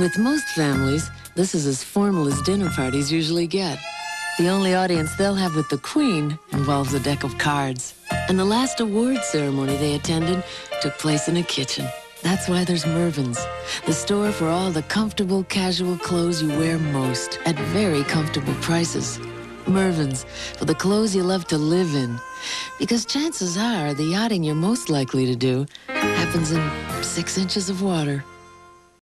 With most families, this is as formal as dinner parties usually get. The only audience they'll have with the Queen involves a deck of cards. And the last award ceremony they attended took place in a kitchen. That's why there's Mervyn's, the store for all the comfortable, casual clothes you wear most at very comfortable prices. Mervyn's, for the clothes you love to live in. Because chances are the yachting you're most likely to do happens in six inches of water.